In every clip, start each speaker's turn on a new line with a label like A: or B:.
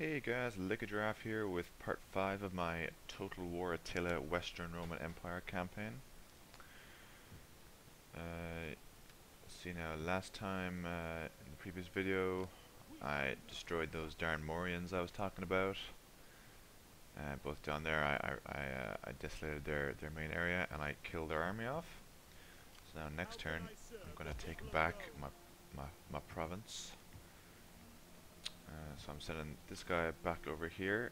A: Hey guys, Lickagiraffe here with part 5 of my Total War Attila Western Roman Empire campaign. Uh, see now, last time uh, in the previous video I destroyed those darn Maurians I was talking about. Uh, both down there I, I, I, uh, I desolated their, their main area and I killed their army off. So now next turn I'm going to take back my, my, my province. Uh, so I'm sending this guy back over here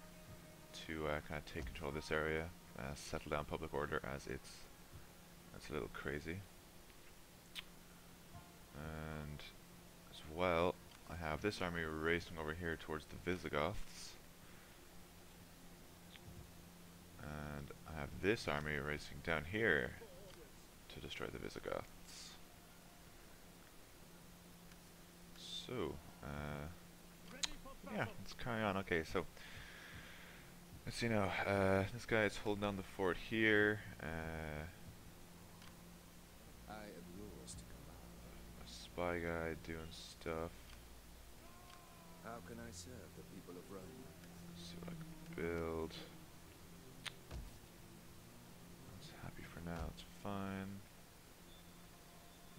A: to uh, kind of take control of this area, uh, settle down public order as it's it's a little crazy. And as well, I have this army racing over here towards the Visigoths. And I have this army racing down here to destroy the Visigoths. So, uh, yeah, let's carry on. Okay, so let's see now. Uh, this guy is holding down the fort here. Uh,
B: I to command.
A: a spy guy doing stuff.
B: How can I serve the people of Rome?
A: Let's see what I can build. That's happy for now. It's fine.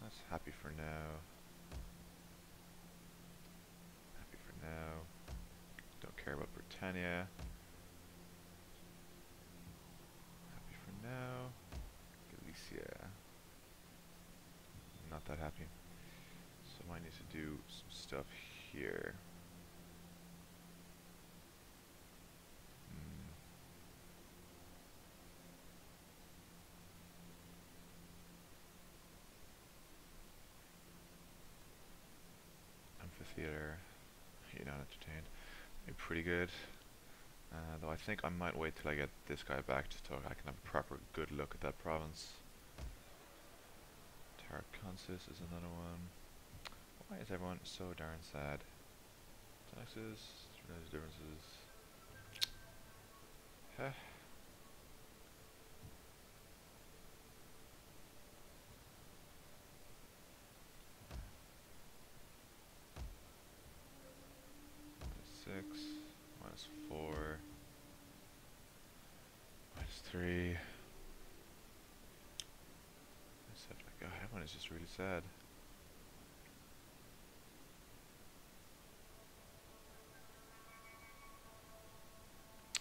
A: That's happy for now. Happy for now. Don't care about Britannia. Happy for now. Galicia. Not that happy. So I need to do some stuff here. Hmm. Amphitheater. You're not entertained. Be pretty good. Uh, though I think I might wait till I get this guy back just so I can have a proper good look at that province. Tarraconsis is another one. Why is everyone so darn sad? Taxes, differences. Heh. Is just really sad.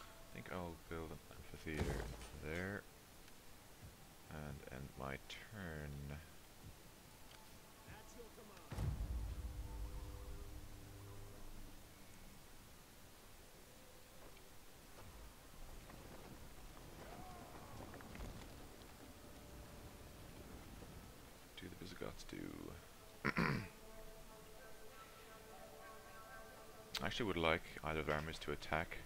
A: I think I'll build an amphitheater there and end my turn. The Visigoths do? I actually would like either of armies to attack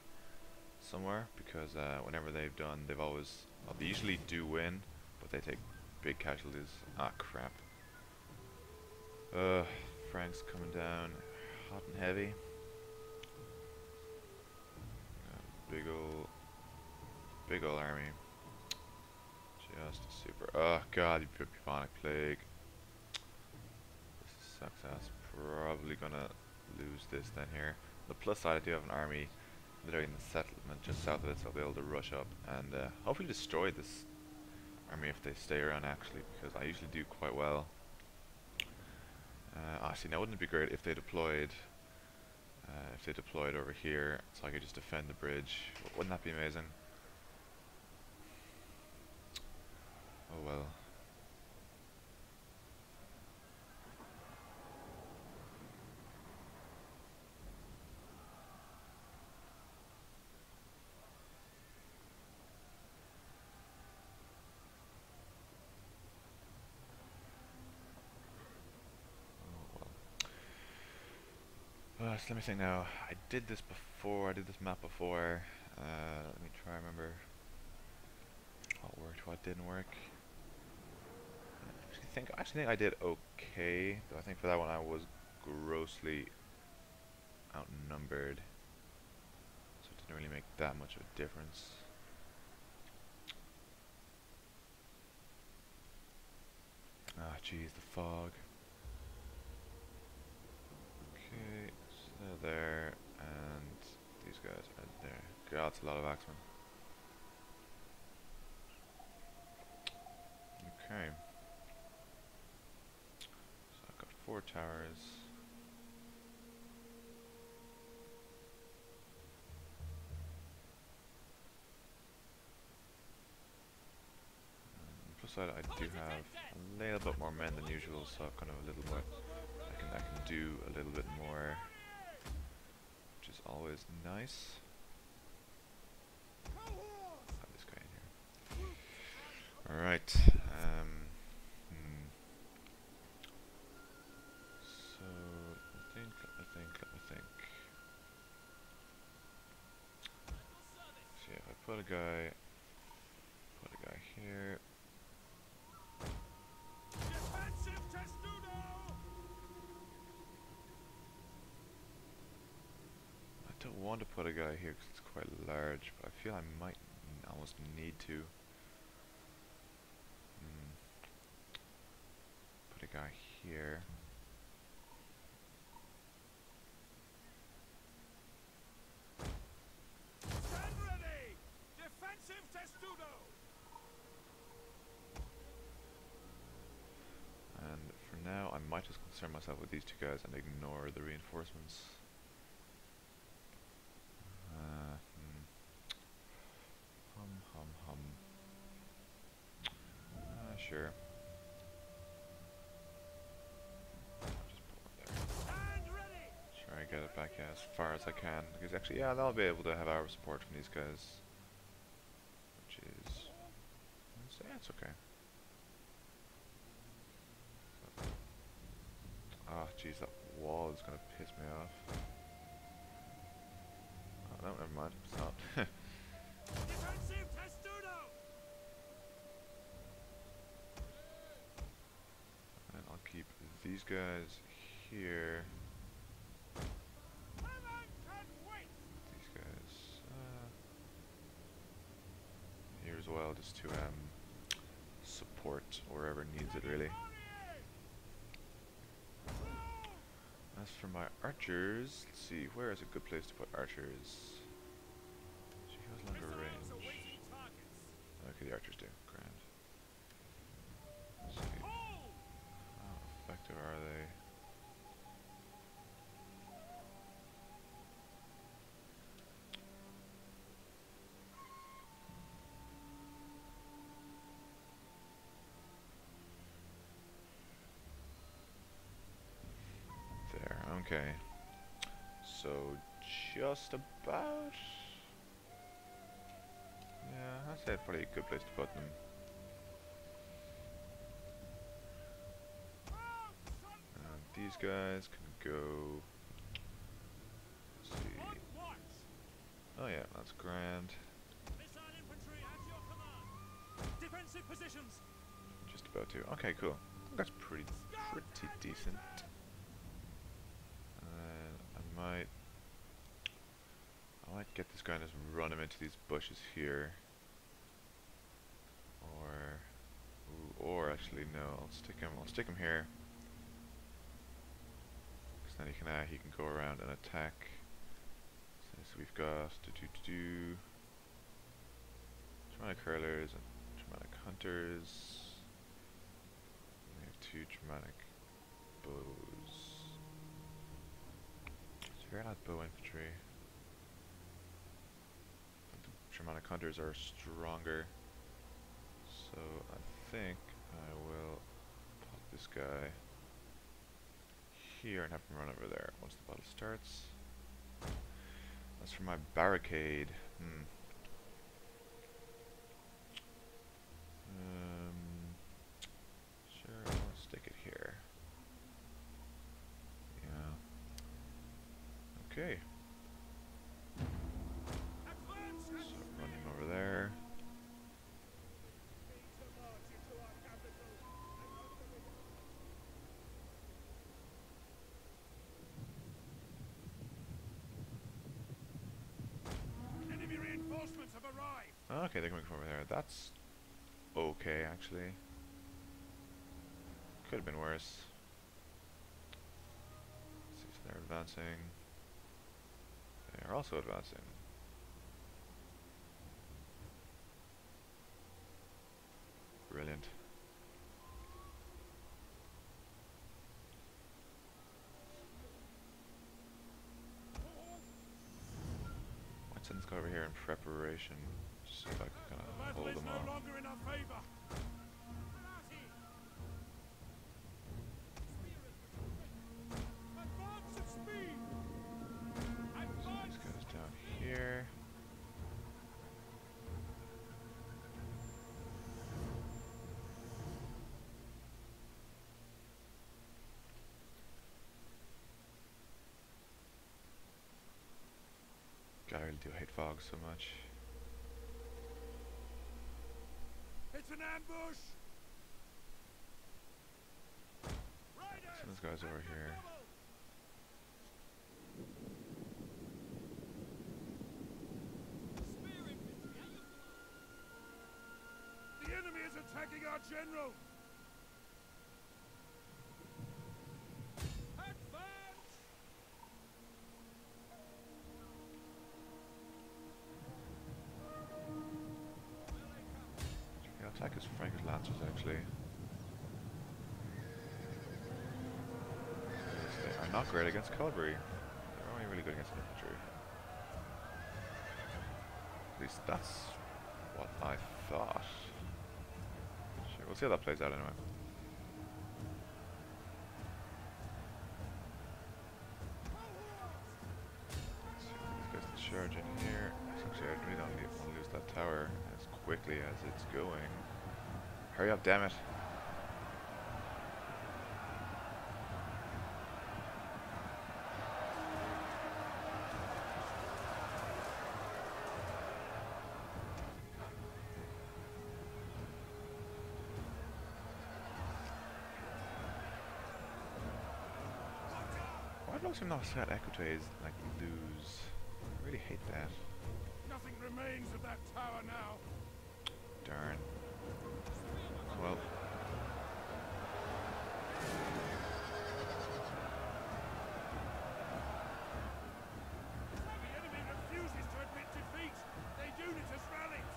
A: somewhere because uh, whenever they've done, they've always, well, they usually do win, but they take big casualties. Ah, crap. Uh, Frank's coming down hot and heavy. Big ol' big ol' army. Just super. Oh god, you bubonic plague. Ass. Probably gonna lose this then here. The plus side, I do have an army literally in the settlement just south of it, so I'll be able to rush up and uh, hopefully destroy this army if they stay around actually, because I usually do quite well. Uh, actually, now wouldn't it be great if they deployed, uh, if they deployed over here, so I could just defend the bridge? Wouldn't that be amazing? Oh well. Oh let me think now. I did this before. I did this map before. Uh, let me try. Remember what worked, what didn't work. I actually think I actually think I did okay. Though I think for that one I was grossly outnumbered, so it didn't really make that much of a difference. Ah, jeez, the fog. Okay, they're there, and these guys are there. God, it's a lot of axemen. Okay. So I've got four towers. Plus I do have a little bit more men than usual, so I've kind of a little more. I can I can do a little bit more, always nice. Have this guy in here. All right. Um, hmm. So I think I think I think. See if I put a guy, put a guy here.
B: Defensive testudo!
A: I don't want to put a guy here because it's quite large, but I feel I might almost need to. Hmm. Put a guy here.
B: Stand ready! Defensive testudo!
A: And for now, I might just concern myself with these two guys and ignore the reinforcements. Uh, hmm. Hum, hum, hum. Uh, sure. I'll just put one there.
B: Stand ready!
A: Try and get it back as far as I can. Because actually, yeah, they'll be able to have our support from these guys. Which is... Yeah, it's okay. Ah, jeez, that wall is going to piss me off. Oh, no, never mind. It's not. And I'll keep these guys here.
B: Heaven can wait!
A: These guys uh, here as well, just to um, support wherever needs it, really. As for my archers, let's see, where is a good place to put archers? She has longer range. Okay, the archers do. Grand. How effective are they? There, okay. So, just about. Yeah, I'd say probably a good place to put them. Uh, these guys can go. Let's see. Oh yeah, that's grand.
B: Missile infantry at your command! Defensive positions!
A: Just about to. Okay, cool. That's pretty pretty decent. Might I might get this guy and just run him into these bushes here. Or or actually no, I'll stick him I'll stick him here. Cause then he can uh, he can go around and attack. So, so we've got do do do do Traumatic hurlers and traumatic hunters. We have two traumatic bows. You're not bow infantry. The traumatic hunters are stronger. So I think I will pop this guy here and have him run over there once the battle starts. That's for my barricade. Hmm. coming from over there. That's okay, actually. Could have been worse. Let's see, so they're advancing. They are also advancing. Brilliant. Let's go over here in preparation. Just so I kind
B: The battle
A: hold
B: is
A: them
B: no
A: off.
B: longer in our favor. Advance at speed. Advance.
A: This goes down here. God, I really do hate fog so much.
B: It's an ambush. Riders,
A: Send those guys over here.
B: double. The enemy is attacking our general.
A: Frankish actually. They are not great against cavalry. They're only really good against infantry. At least that's what I thought. Sure, we'll see how that plays out anyway. Charge in here. Actually, I really don't want to lose that tower as quickly as it's going. Hurry up, damn it. Why do I not set Equites like lose? I really hate that.
B: Nothing remains of that tower now.
A: Darn. Well.
B: The enemy refuses to admit defeat. Their unit has rallied.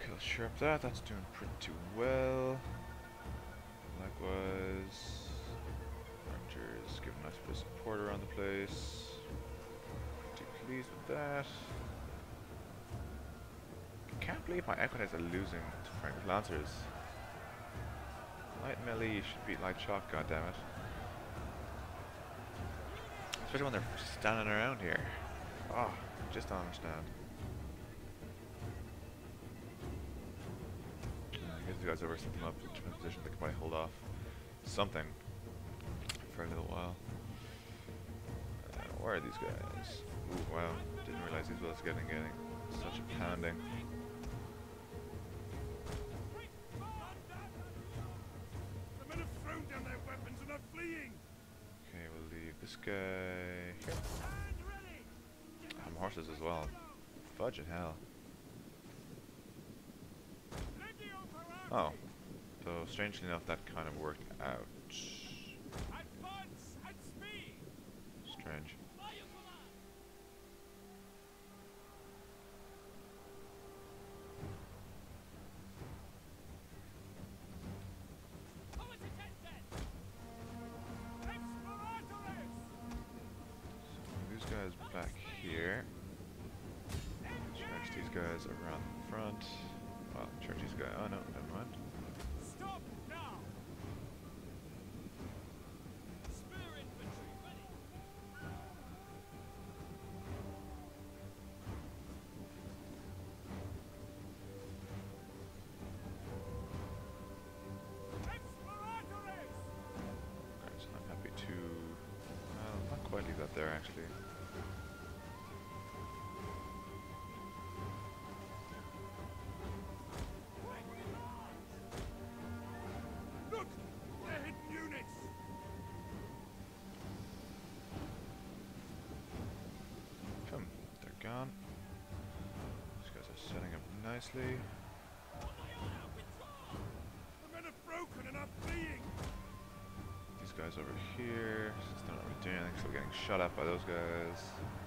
A: Kill sharp that, that's doing pretty well. Likewise. Give a nice bit of support around the place. Pretty pleased with that. I can't believe my Equites are losing to Frankish Lancers. Light melee should beat light shock, goddammit. Especially when they're standing around here. Oh, just don't understand. I guess you guys over set them up into a position they can probably hold off something for a little while. Uh, where are these guys? Ooh, wow. Didn't realize these was getting getting such a pounding. This guy here. Um, horses as well. Fudge and hell. Oh. So, strangely enough, that kind of worked out. Not quite leave that there actually.
B: Look, they're hidden units.
A: Come, they're gone. These guys are setting up nicely.
B: The men have broken and are fleeing.
A: These guys over here, since they're not doing anything, still getting shot at by those guys.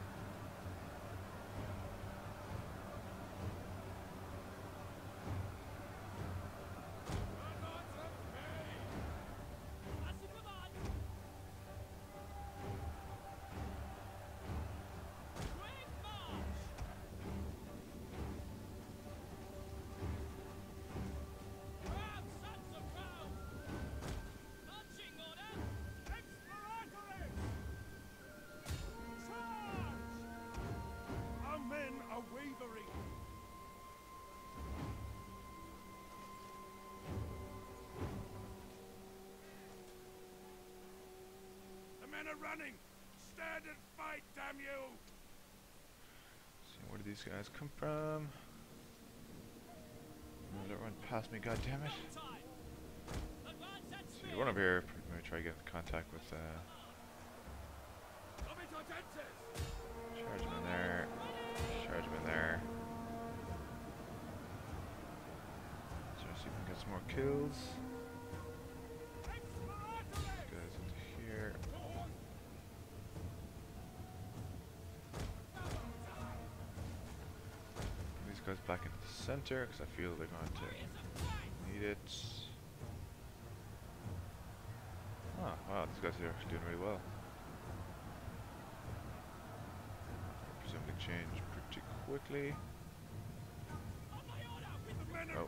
B: Are running! Stand and fight, damn you!
A: See, where did these guys come from? No, don't run past me, goddammit. See, one over here. Maybe try to get in contact with, uh, charge him in there. Charge him in there. To see if we can get some more kills. Center because I feel they're going to need it. Oh, wow, these guys are doing really well. Presumably change pretty quickly.
B: The men are
A: Oh.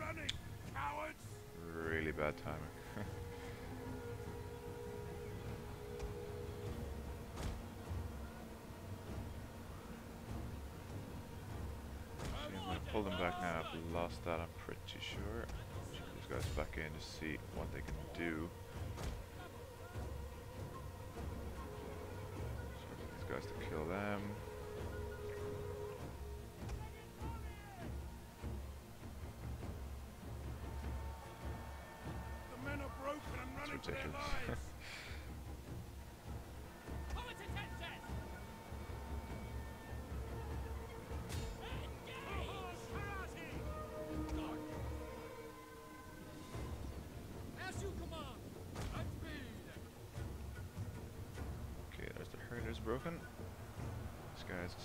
A: Really bad timing. lost that, I'm pretty sure. Check these guys back in to see what they can do. These guys to kill them.
B: The men are broken and running
A: ridiculous.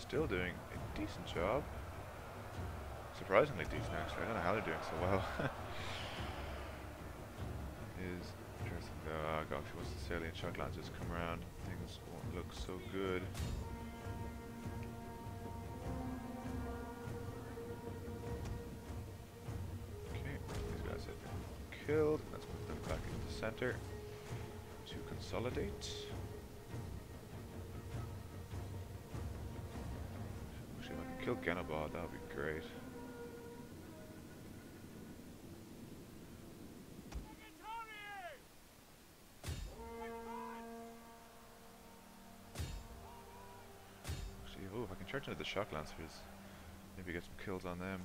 A: Still doing a decent job. Surprisingly decent, actually. I don't know how they're doing so well. Is interesting though. Oh gosh, once the Salian shock lancers come around, things won't look so good. Okay, these guys have been killed. Let's move them back into the center to consolidate. Kill Genobaud, that would be great. Actually, oh, if I can charge into the shock lancers, maybe get some kills on them.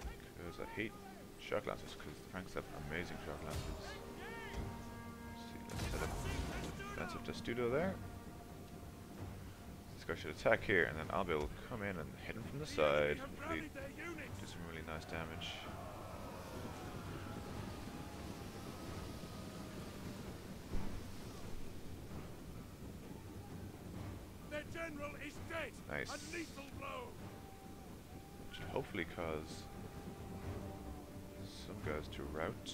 A: Because I hate shock lancers, because the Franks have amazing shock lancers. Let's see, let's set up defensive testudo there. Guy should attack here, and then I'll be able to come in and hit him from the side. Hopefully
B: rallied their units!
A: do some really nice damage.
B: Their general is dead!
A: Nice.
B: A lethal blow!
A: Should hopefully cause some guys to rout.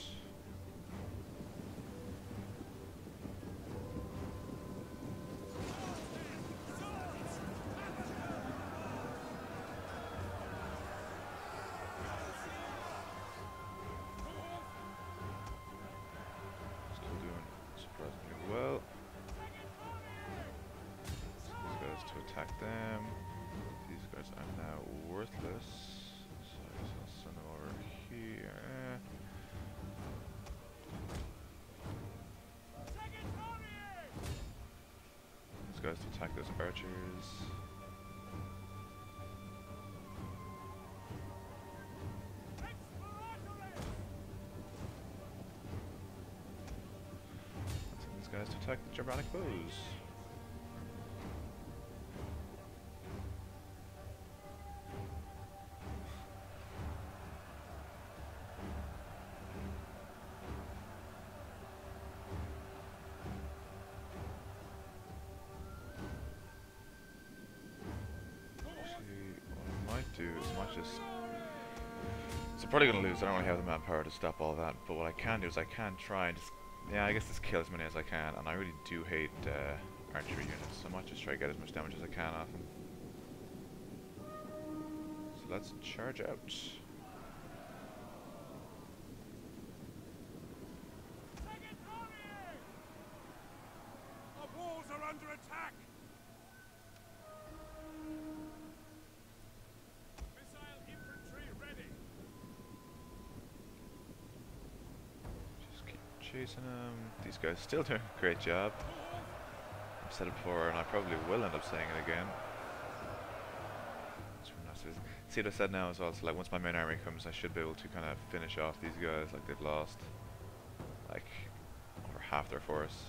A: Archers. These guys to attack the Germanic bows. Probably gonna lose. I don't really have the manpower to stop all that. But what I can do is I can try and just. Yeah, I guess just kill as many as I can. And I really do hate uh, archery units, so I might just try to get as much damage as I can off them. So let's charge out.
B: Our walls are under attack! Missile infantry ready!
A: Keep. These guys still doing a great job. I've said it before, and I probably will end up saying it again. See what I said now as well. So like once my main army comes, I should be able to kind of finish off these guys like they've lost like over half their force.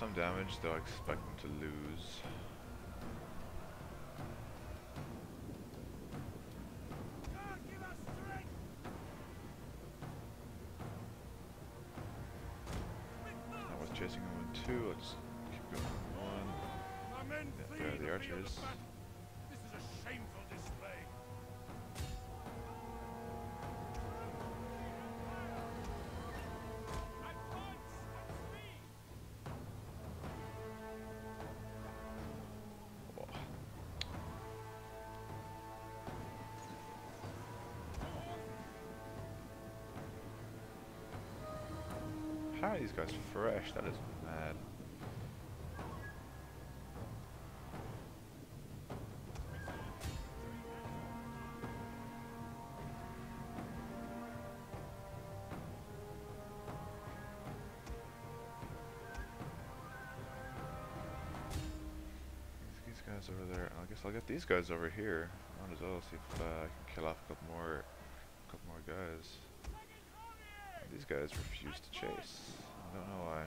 A: Some damage, though I expect them to lose. How are these guys fresh? That is mad. These guys over there. I guess I'll get these guys over here. Might as well see if uh, I can kill off a couple more, couple more guys. These guys refuse to chase. I don't know why.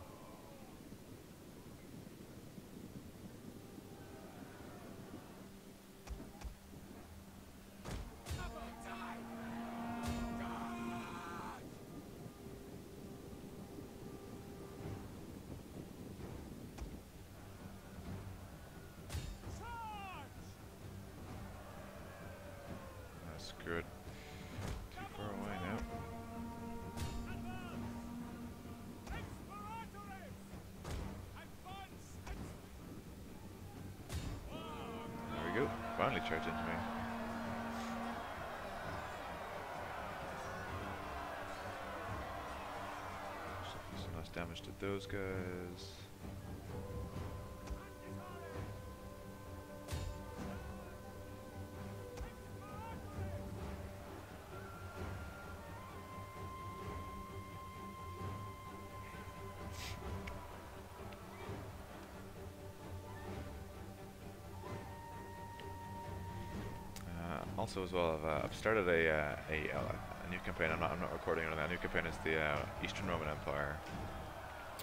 A: That's good. Finally charged into me. Some nice damage to those guys. Also, as well, I've, uh, I've started a, uh, a, a new campaign. I'm not, I'm not recording on that. new campaign is the uh, Eastern Roman Empire,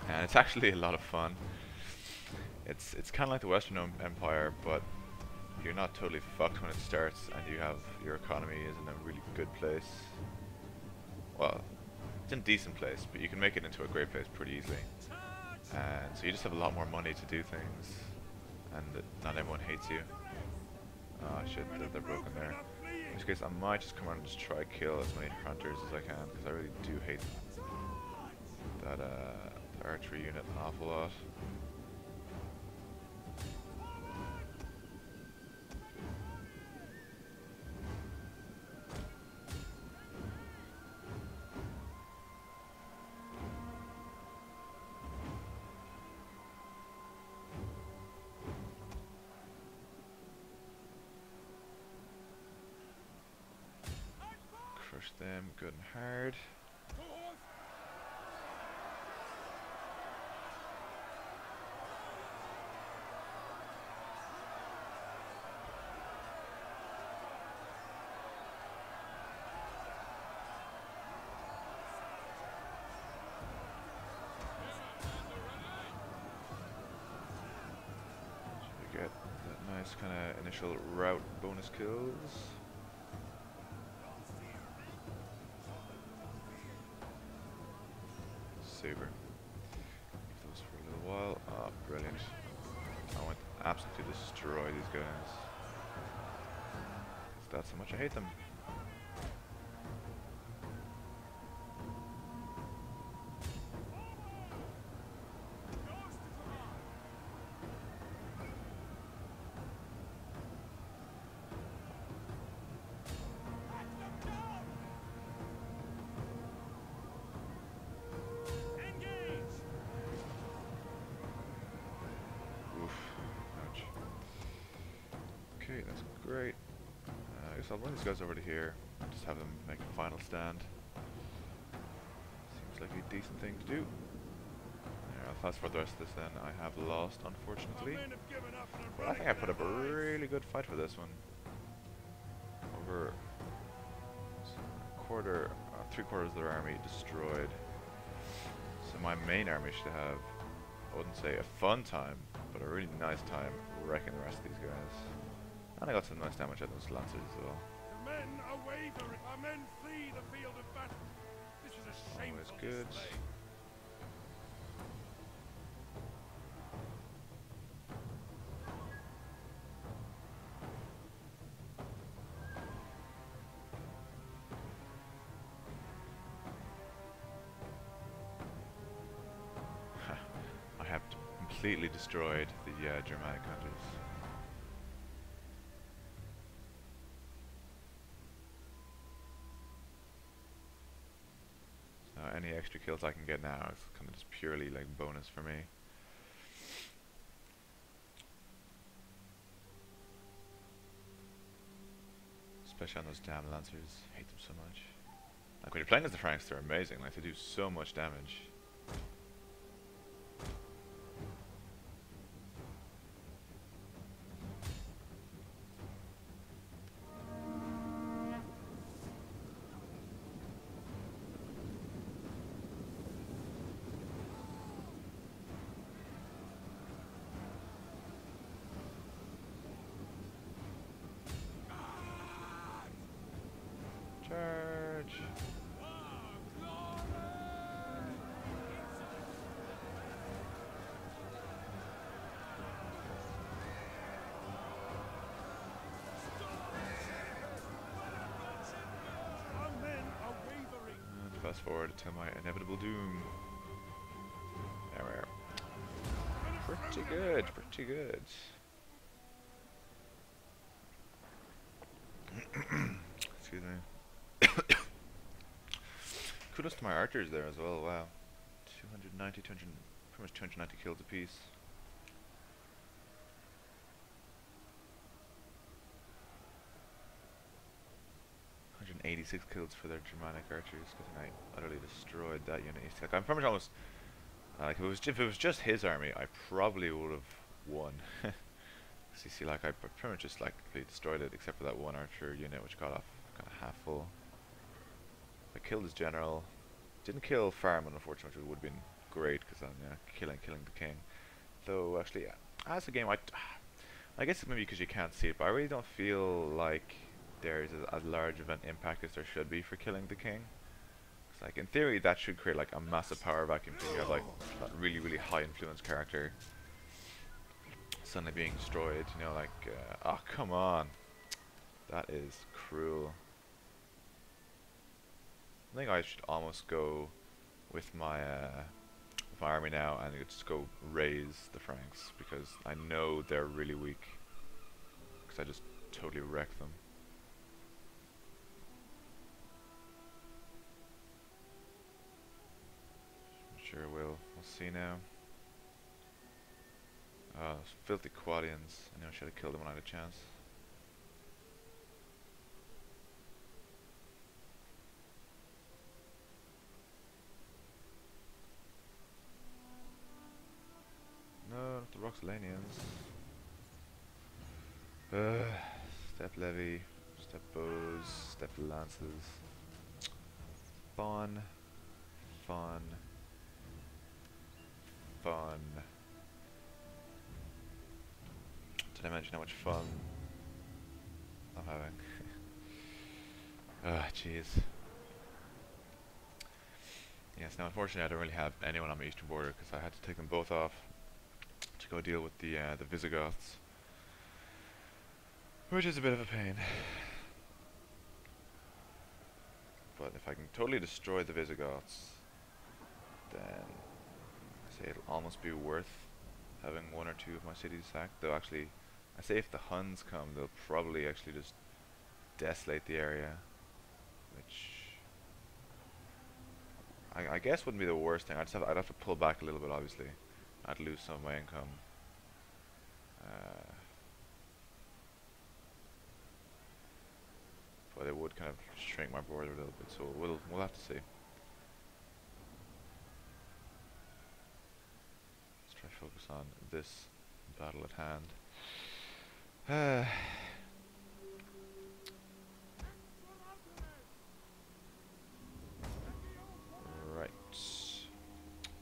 A: and it's actually a lot of fun. It's it's kind of like the Western Em- Empire, but you're not totally fucked when it starts, and you have your economy is in a really good place. Well, it's in a decent place, but you can make it into a great place pretty easily. And so you just have a lot more money to do things, and not everyone hates you. Oh shit, they're, they're broken there. In which case, I might just come out and just try kill as many hunters as I can, because I really do hate that uh, archery unit an awful lot. Crush them good and hard. Get that nice kind of initial route bonus kills. Great, that's great. Uh, I guess I'll run these guys over to here. Just have them make a final stand. Seems like a decent thing to do. Yeah, I'll fast forward the rest of this then. I have lost, unfortunately.
B: Our men have given up and are
A: But I think I put up a really good fight for this one. Over quarter, uh, three quarters of their army destroyed. So my main army should have, I wouldn't say a fun time, but a really nice time wrecking the rest of these guys. And I got some nice damage out of those lancers as well.
B: The men are wavering. Our men flee the field of battle. This is a shameful
A: Always good.
B: display.
A: I have completely destroyed the uh, Germanic hunters. So any extra kills I can get now is kind of just purely like bonus for me. Especially on those damn lancers. Hate them so much. Like when you're playing as the Franks, they're amazing. Like they do so much damage. Forward to my inevitable doom. There we are. Pretty good, pretty good. Excuse me. Kudos to my archers there as well, wow. 290, 200, pretty much 290 kills apiece. Hundred eighty-six kills for their Germanic archers because I utterly destroyed that unit. Like I'm pretty much almost uh, like if it was if it was just his army, I probably would have won. 'Cause you see, like I pretty much just like destroyed it, except for that one archer unit which got off kind of half full. I killed his general. Didn't kill Farman, unfortunately, which would have been great because I'm yeah, killing killing the king. Though actually, as a game, I I guess maybe because you can't see it, but I really don't feel like there's as, as large of an impact as there should be for killing the king. It's like in theory that should create like a massive power vacuum you have like that really really high influence character suddenly being destroyed. You know, like uh, oh come on, that is cruel. I think I should almost go with my uh, with my army now and just go raise the Franks because I know they're really weak. Because I just totally wrecked them. Sure will. We'll see now. Those filthy Quadians. I know I should have killed them when I had a chance. No, not the Roxolanians. Uh, steppe levy, steppe bows, steppe lances. Fun, fun, fun. Did I mention how much fun I'm having? Ah, jeez. Yes, now unfortunately I don't really have anyone on my eastern border because I had to take them both off to go deal with the uh, the Visigoths, which is a bit of a pain. But if I can totally destroy the Visigoths, then say it'll almost be worth having one or two of my cities sacked. Though actually, I say if the Huns come, they'll probably actually just desolate the area, which I, I guess wouldn't be the worst thing. I'd have I'd have to pull back a little bit, obviously. I'd lose some of my income. Uh, but it would kind of shrink my border a little bit. So we'll we'll have to see. Let's try focus on this battle at hand. Uh, right.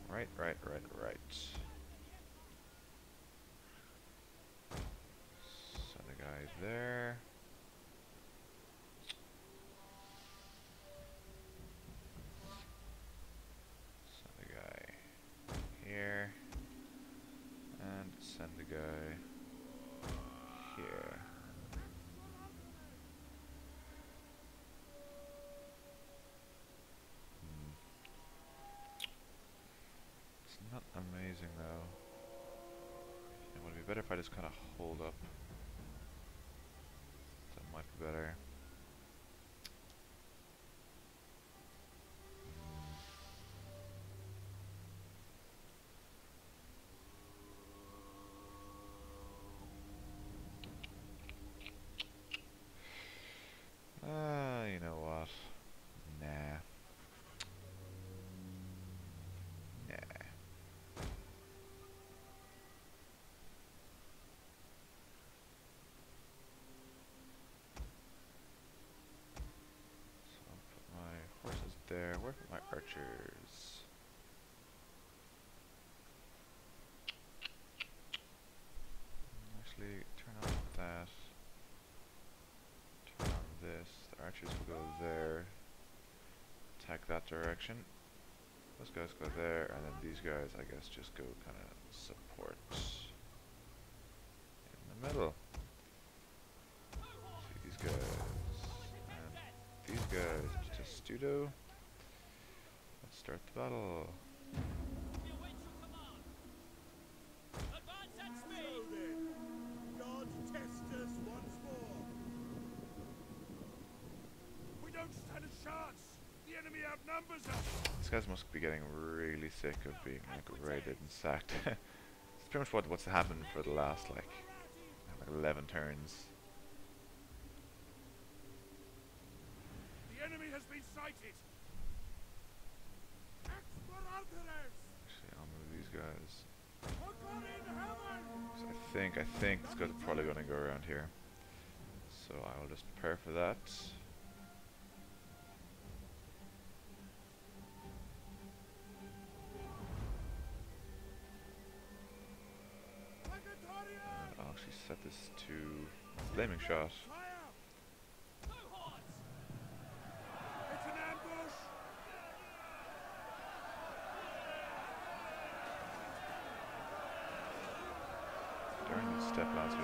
A: Right, right, right, right. Send a guy there. Send a guy here. And send a guy here. Hmm. It's not amazing though. It would be better if I just kind of hold up. That might be better. Ah, you know what? Nah. Nah. So I'll put my horses there. Where are my archers? Actually, turn on that. Turn on this. The archers will go there. Attack that direction. Those guys go there, and then these guys, I guess, just go kind of These guys must be getting really sick of being like raided and sacked. it's pretty much what what's happened for the last like like 11 turns.
B: The enemy has been sighted.
A: Actually, I'll move these guys. 'Cause I think I think this guy's probably going to go around here. So I will just prepare for that. During the steppe lancers.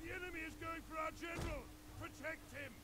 B: The enemy is going for our general. Protect him.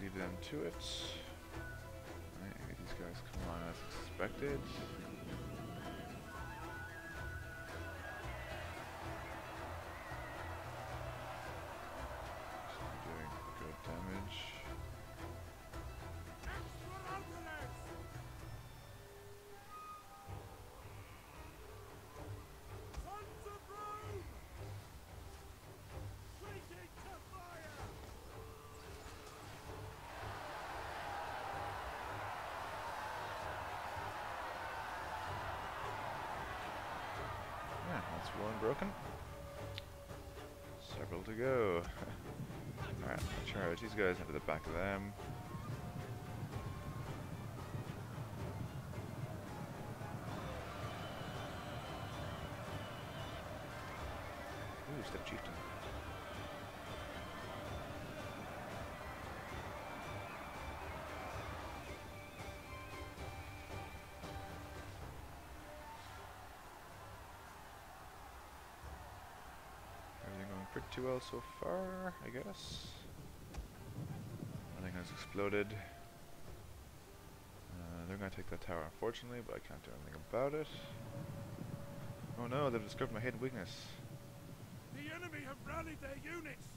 A: Leave them to it. Right, these guys come on as expected. Broken. Several to go. Alright, charge these guys into the back of them. So far, I guess. Nothing has exploded. Uh, they're gonna take that tower, unfortunately, but I can't do anything about it. Oh no, they've discovered my hidden weakness.
B: The enemy have rallied their units.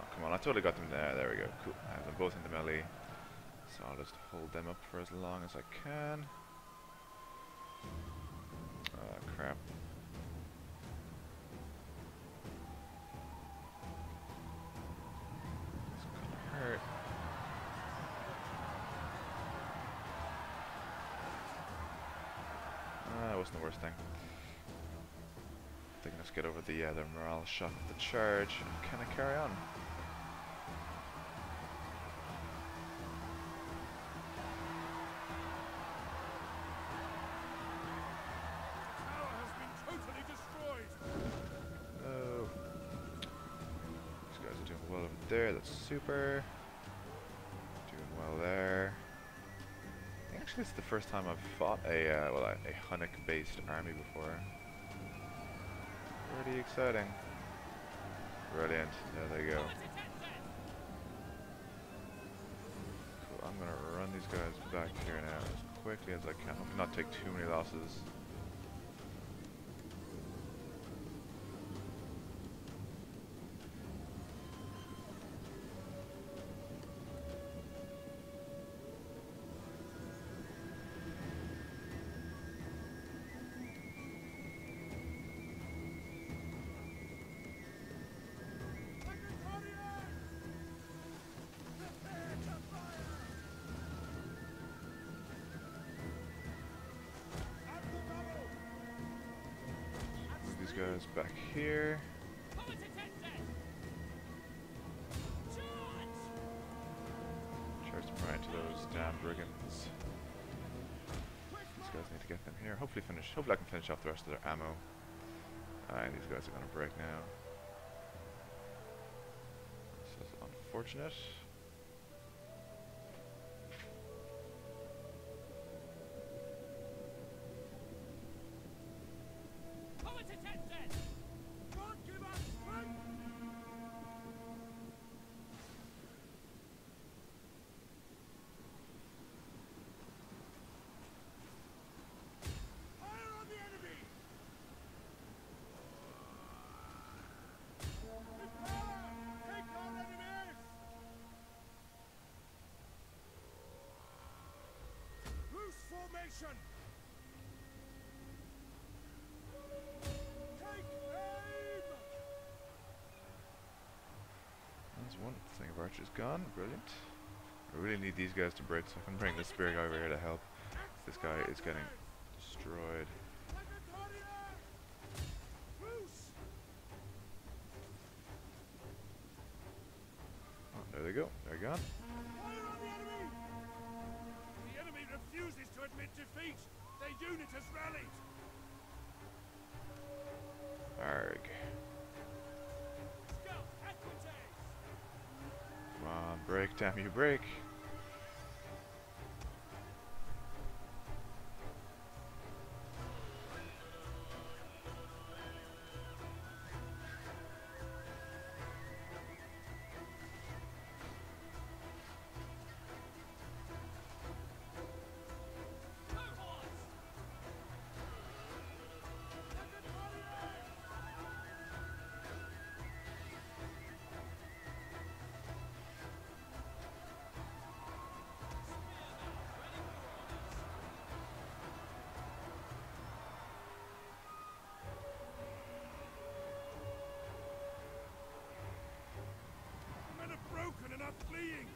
A: Oh, come on, I totally got them there. There we go. Cool. I have them both in the melee. So I'll just hold them up for as long as I can. Crap. It's gonna hurt. Ah, that wasn't the worst thing. They can just get over the, uh, the morale shock of the charge and kind of carry on. Super. Doing well there. Actually this is the first time I've fought a, uh, well, a, Hunnic-based army before. Pretty exciting. Brilliant, there they go. I'm gonna run these guys back here now as quickly as I can. Hopefully not take too many losses. Guys back here. Charge them right to those damn brigands. These guys need to get them here. Hopefully finish. Hopefully I can finish off the rest of their ammo. Alright, these guys are gonna break now. This is unfortunate.
C: Formation!
A: That's one thing of archers gone. Brilliant. I really need these guys to break so I can bring the spear guy over here to help. This guy is getting destroyed. Damn you, break.
B: broken and I'm fleeing!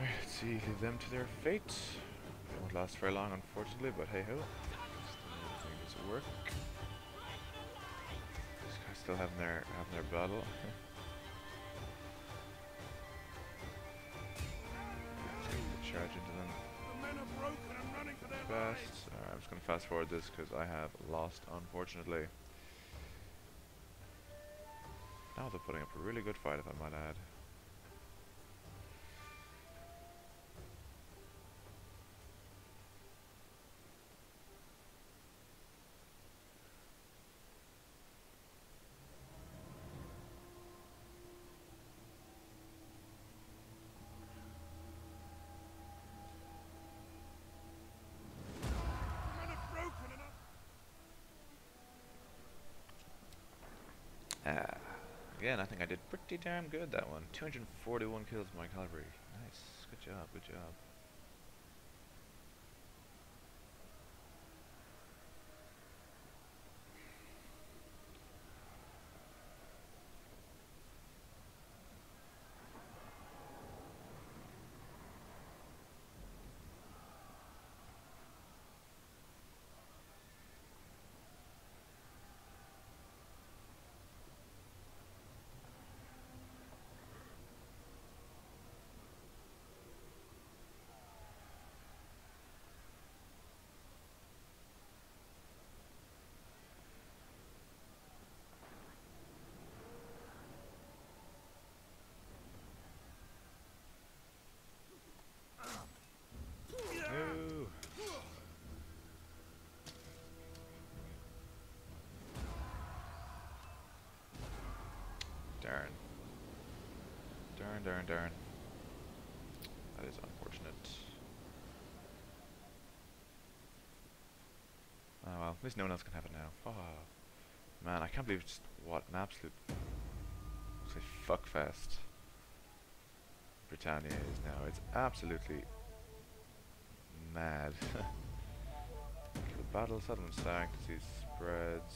A: Right, see, leave them to their fate. It won't last very long, unfortunately, but hey-ho. Still having their having their battle. Charge into them fast. Alright, I'm just gonna fast forward this because I have lost, unfortunately. Now they're putting up a really good fight, if I might add. Again, I think I did pretty damn good that one. 241 kills my cavalry. Nice. Good job, good job. No. Darn. Darn, darn. That is unfortunate. Oh well, at least no one else can have it now. Oh, man, I can't believe just what an absolute say fuckfest Britannia is now. It's absolutely mad. the battle settlement sacked, disease spreads.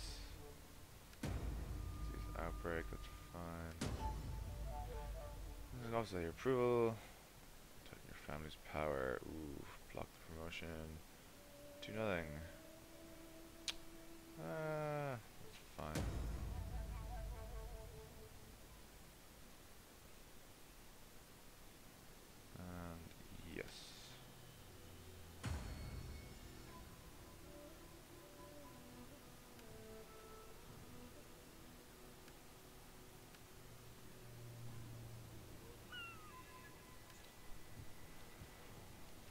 A: Disease outbreak, that's fine. And also your approval. Tighten your family's power. Ooh, block the promotion. Do nothing. Ah, fine. And yes.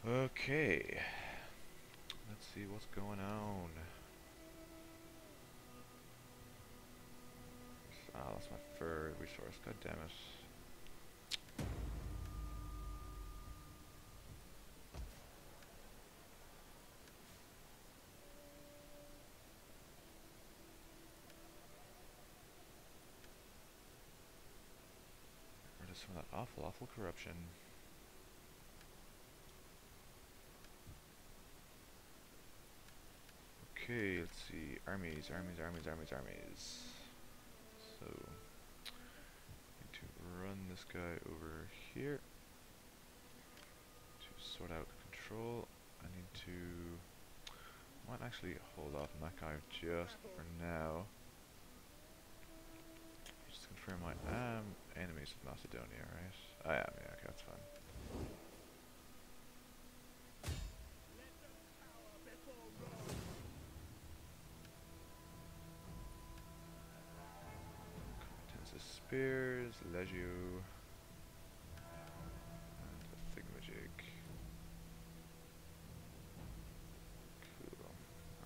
A: Okay. Let's see what's going on. Ah, that's my third resource. God damn it. Rid some of that awful, awful corruption. Okay, let's see. Armies, armies, armies, armies, armies. So, run this guy over here to sort out control. I need to. Might actually hold off on that guy just for now. Just confirm I am enemies of Macedonia, right? I am, yeah, okay, that's fine. Spears, Legio, and. Cool.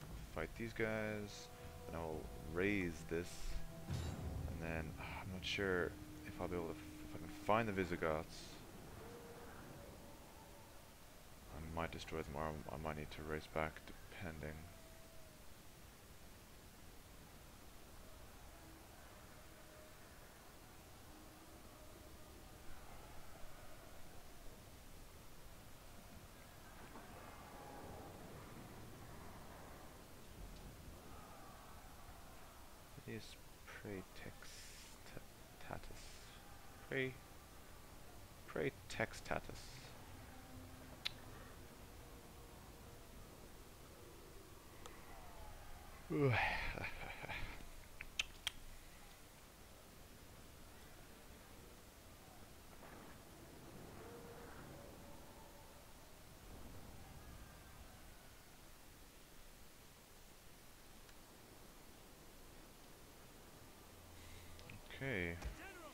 A: I'll fight these guys, and I'll raise this, and then ah, I'm not sure if I'll be able to, if I can find the Visigoths. I might destroy them, or I might need to race back, depending. is Pretextatus. Pre Pretextatus. Okay,
B: General,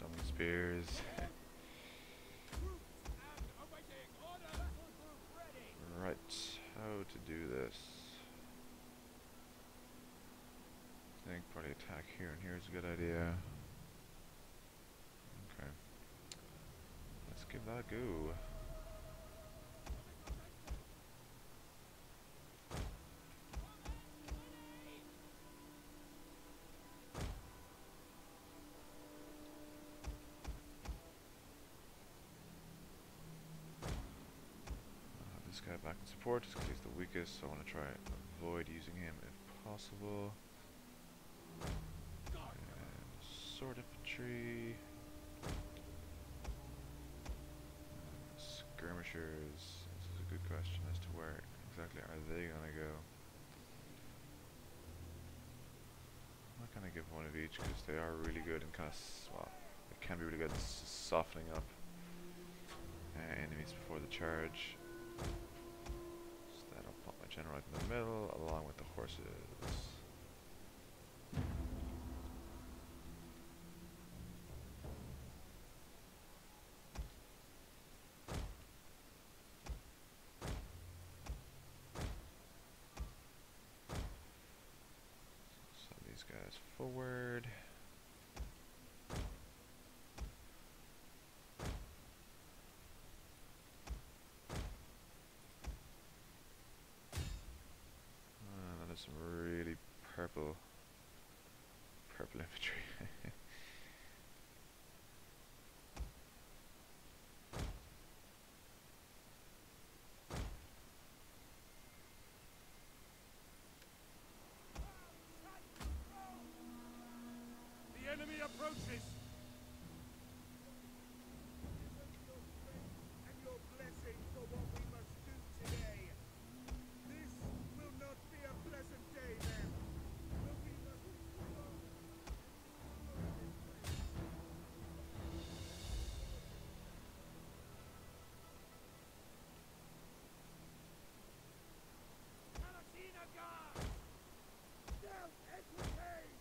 A: summon spears. right, how to do this? I think probably attack here and here is a good idea. Okay. Let's give that a go. Uh, this guy back in support just because he's the weakest, so I want to try avoid using him if possible. And sword infantry. Skirmishers. This is a good question as to where exactly are they gonna go. I'm not gonna give one of each because they are really good and kind of well, they can be really good at softening up uh, enemies before the charge. So then I'll put my general in the middle along with the horses. Send these guys forward. Uh, that is some really purple, infantry.
B: The enemy approaches.
C: and your blessing for what we must do today. This will not be a pleasant day, men. But we must be strong.
B: Palatina Guard.
C: Down, equipages!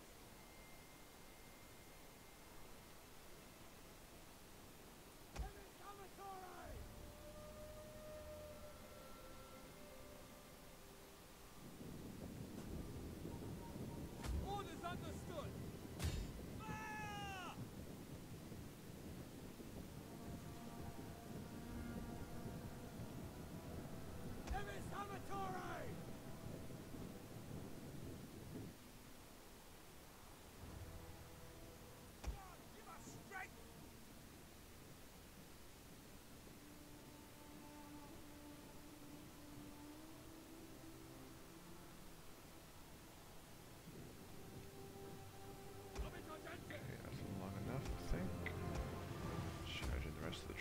B: Orders understood. Fire! Emis Amatore! God, give us strength!
A: Okay, that's long enough, I think. Charge in the rest of the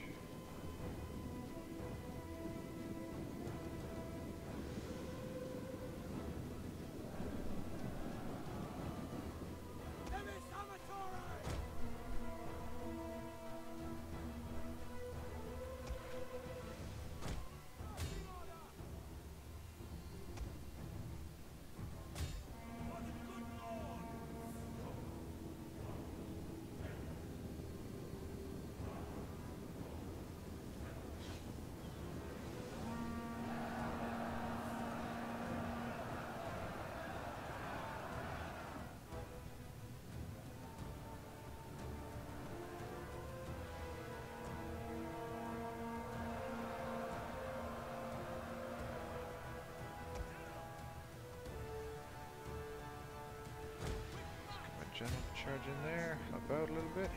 A: charge in there, help out a little bit.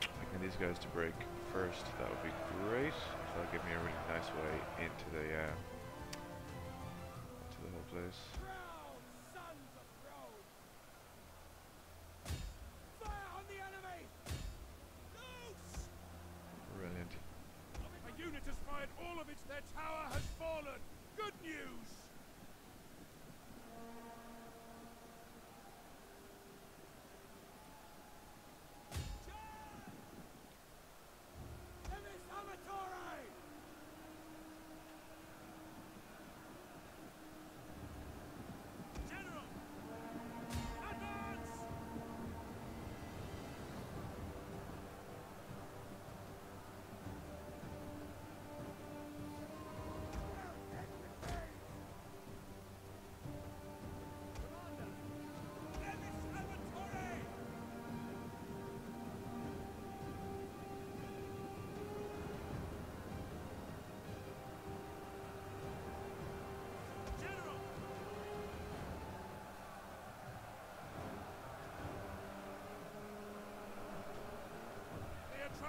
A: Picking these guys to break first, that would be great. That'll give me a really nice way into the uh, to the whole place.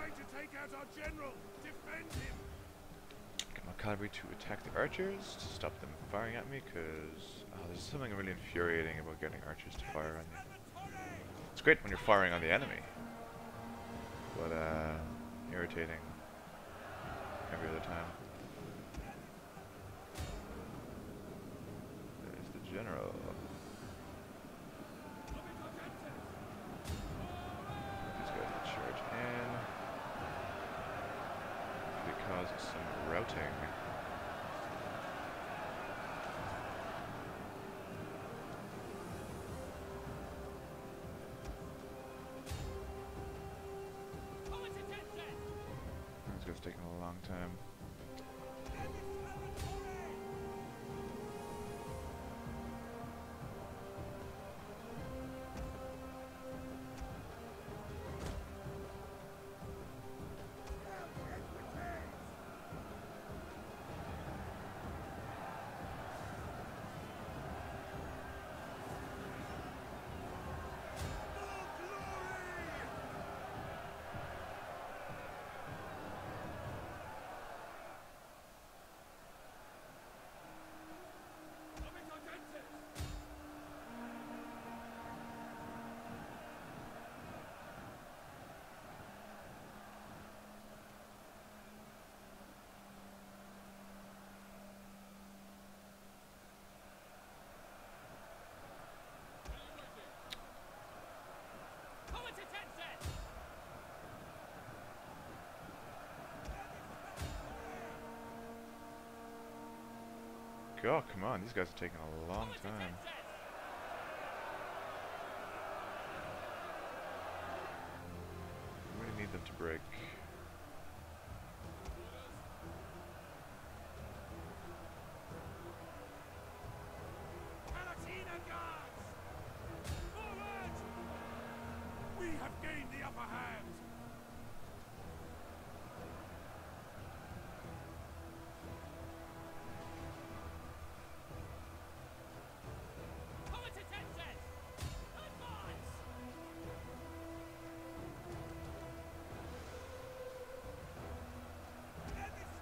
B: Trying to take out our general. Defend him.
A: Get my cavalry to attack the archers to stop them firing at me, because oh, there's something really infuriating about getting archers to fire on you. It's great when you're firing on the enemy, but uh, irritating every other time. Time. God, come on, these guys are taking a long time. We need them to break.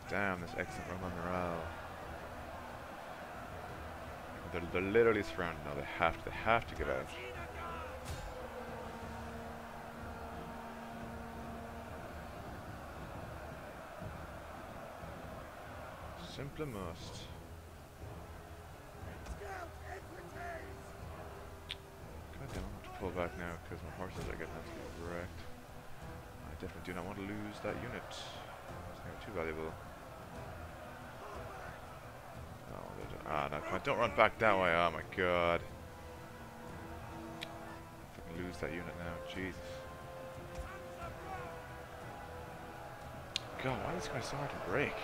A: Damn, this excellent Roman morale. They're, they're literally surrounded now. They have to, they have to get out. Simply must. God damn, I have to pull back now because my horses are getting absolutely wrecked. I definitely do not want to lose that unit. It's too valuable. Oh, they don't- ah, no, come on, don't run back that way. Oh my god. Fucking lose that unit now. Jesus. God, why is this guy so hard to break?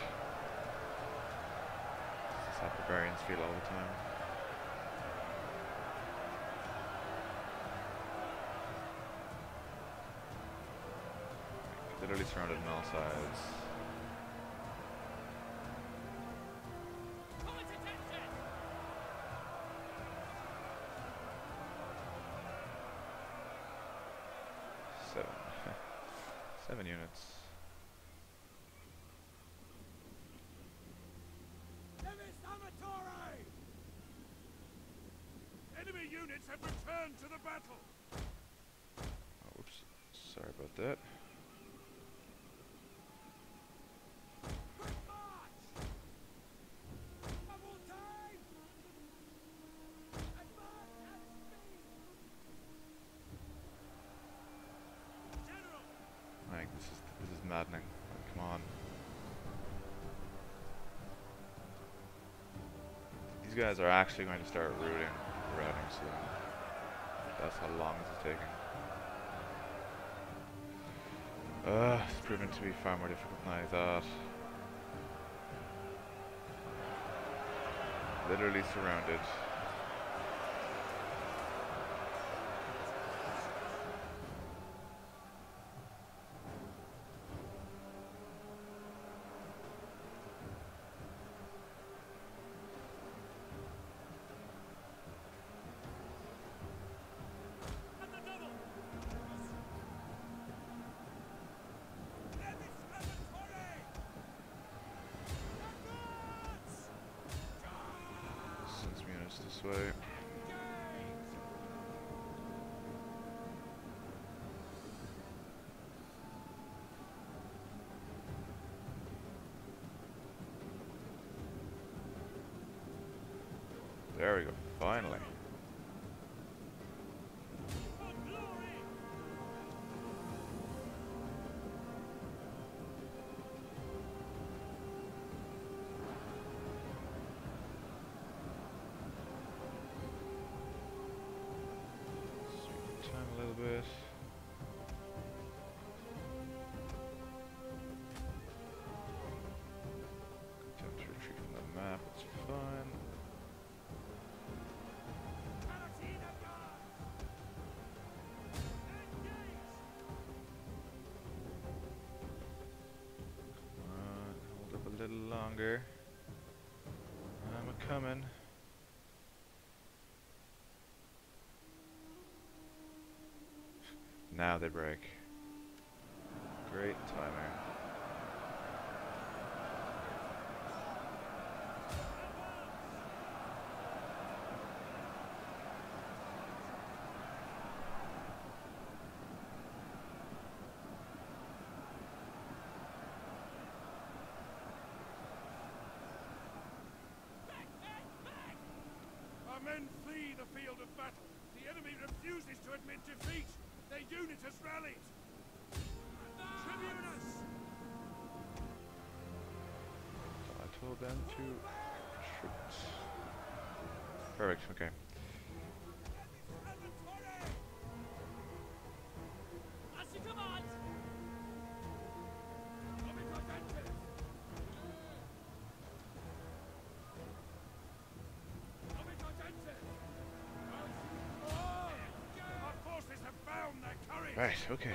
A: This is how barbarians feel all the time. Literally surrounded on all sides. Maddening. Like, come on. These guys are actually going to start rooting, routing soon. That's how long this is taking. It's proven to be far more difficult than I thought. Literally surrounded. There we go. Finally. Little longer. I'm a coming. Now they break. Great timer.
B: Men flee the field of battle. The enemy refuses to admit defeat. Their unit has rallied. Tribunus!
A: I told them to shoot. Perfect, okay. Okay.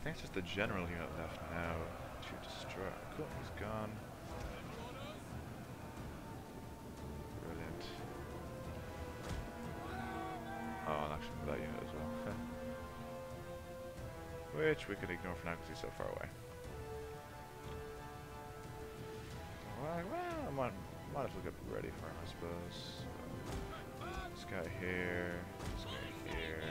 A: I think it's just the general unit left now to destroy. Cool, he's gone. Brilliant. Oh, and actually that unit as well. Which we can ignore for now because he's so far away. Alright, well, I might, might as well get ready for him, I suppose. This guy here, this guy here,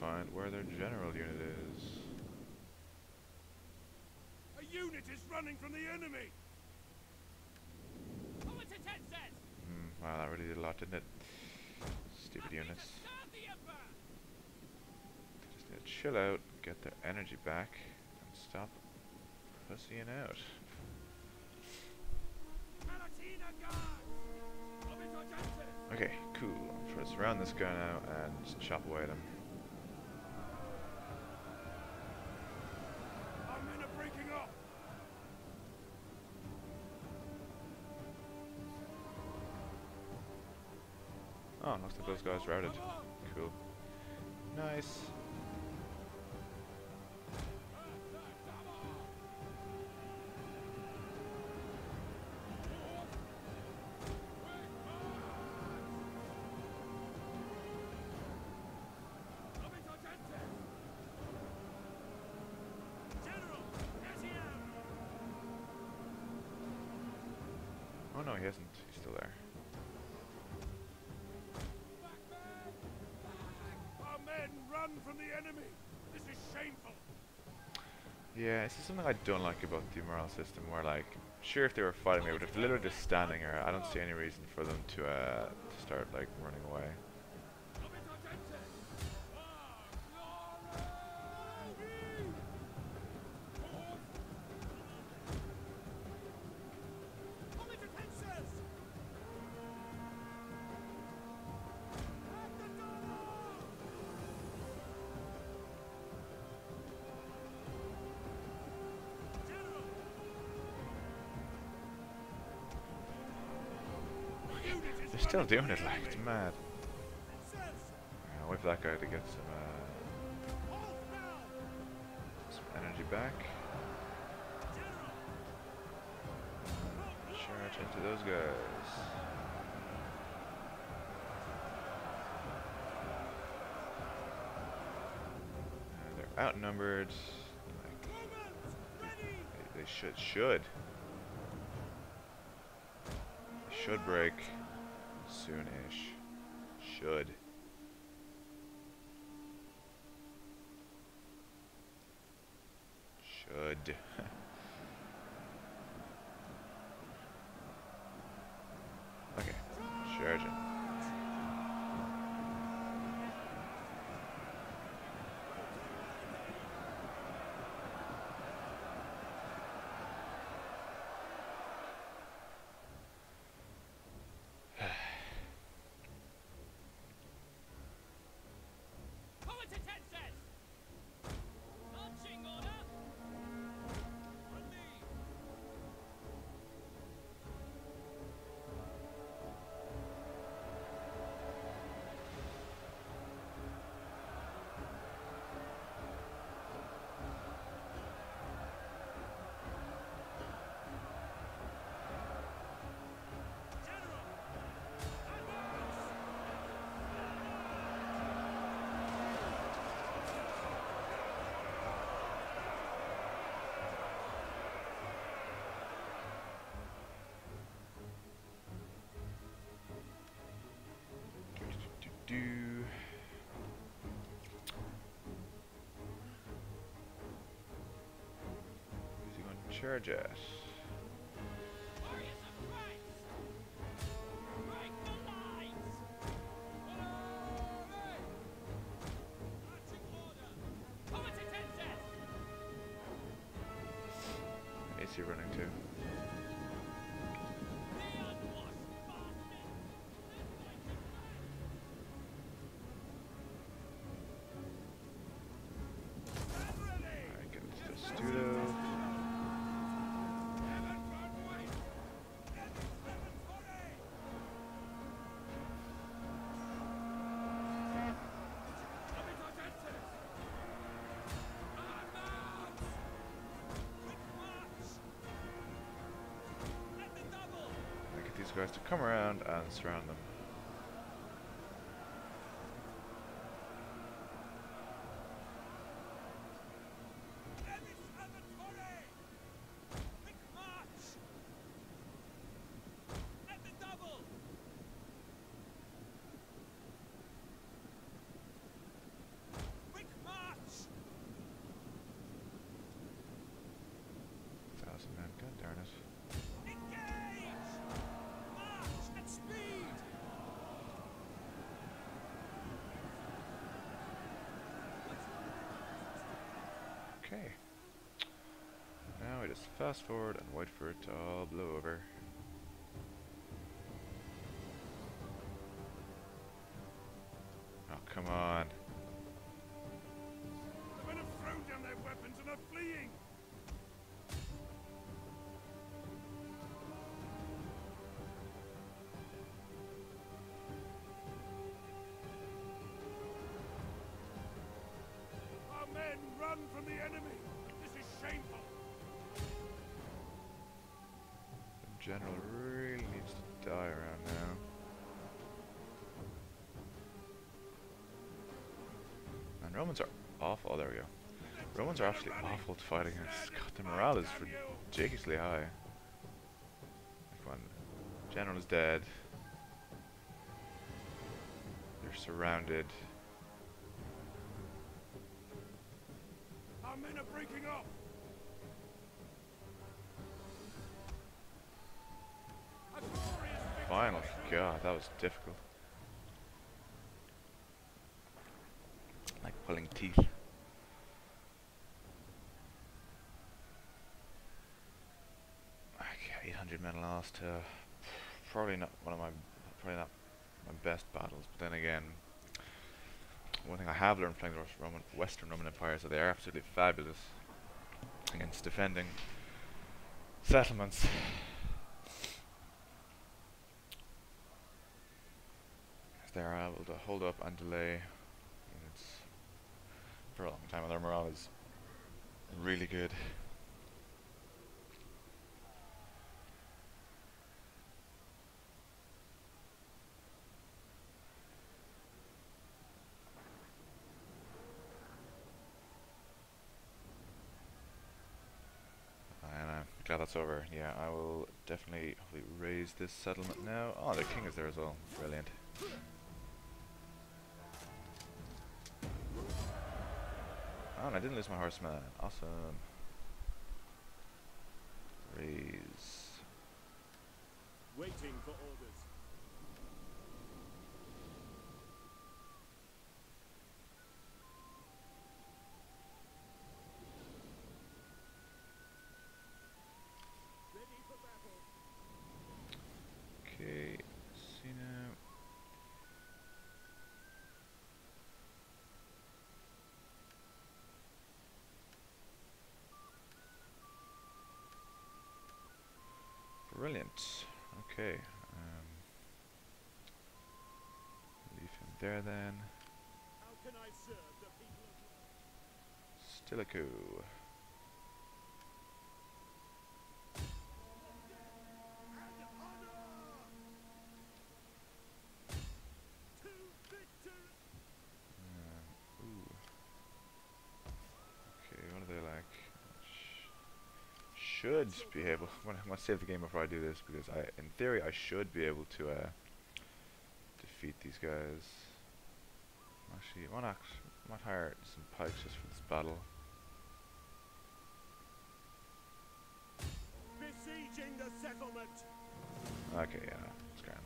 A: find where their general unit is.
B: A unit is running from the enemy!
A: Hmm, wow, that really did a lot, didn't it? Stupid units. Just need to chill out, get their energy back, and stop pussying out. Okay, cool. I'm trying to surround this guy now and chop away at him. Those guys routed. Cool. Nice.
B: Run from the enemy! This is shameful!
A: Yeah, this is something I don't like about the morale system, where like, sure if they were fighting me, but if they're literally just standing here, I don't see any reason for them to uh, to start like running away. Still doing it, like it's mad. I'll wait for that guy to get some uh, some energy back. Charge into those guys. Uh, they're outnumbered. Like, they, they should should should break soonish. Should. Do. He going to charge at? Guys to come around and surround them. Fast forward and wait for it to all blow over. Oh, come on.
B: The men have thrown down their weapons and are fleeing! Our men run from the enemy! This is shameful!
A: General really needs to die around now. And Romans are awful. Oh, there we go. Romans are actually awful to fight against. God, the morale is ridiculously high. Like when general is dead, they're surrounded. That was difficult. Like pulling teeth. Okay, 800 men last. Uh, probably not one of my, probably not my best battles. But then again, one thing I have learned playing the Roman, Western Roman Empire is that they are absolutely fabulous against defending settlements. They are able to hold up and delay for a long time, their morale is really good. Glad that's over. Yeah, I will definitely raze this settlement now. Oh, the king is there as well. Brilliant. And I didn't lose my horseman. Awesome. Raze.
C: Waiting for orders. Ready for battle.
A: Okay, see now. Brilliant. Okay. Um, leave him there then.
C: How can I serve the people of
A: Stilicho.
C: and honor? To victory!
A: Um, ooh. Okay, what are they like? Sh- should be able. I'm gonna, I'm gonna save the game before I do this because I, in theory, I should be able to uh, defeat these guys. Actually, not? Might hire some pikes just for this battle.
C: Besieging the settlement!
A: Okay, yeah, it's grand.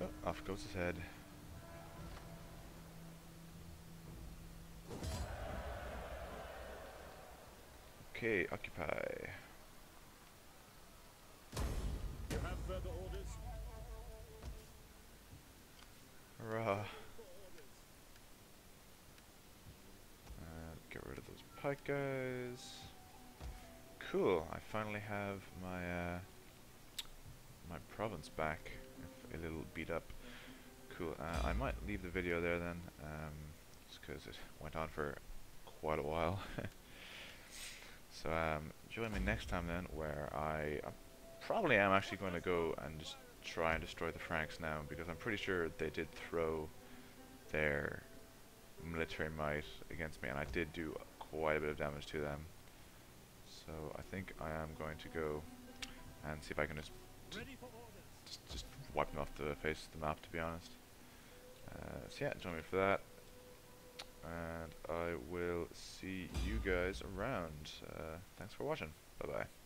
A: Oh, off goes his head. Okay, occupy.
C: You have further orders?
A: Hurrah. Uh, get rid of those pike guys. Cool. I finally have my uh, my province back. If a little beat up. Cool. Uh, I might leave the video there then, um, just because it went on for quite a while. so um, join me next time then, where I uh, probably am actually going to go and just try and destroy the Franks now, because I'm pretty sure they did throw their military might against me, and I did do quite a bit of damage to them. So I think I am going to go and see if I can just
C: Ready for orders.
A: just, just wipe them off the face of the map, to be honest. Uh, so yeah, join me for that, and I will see you guys around. Uh, thanks for watching. Bye bye.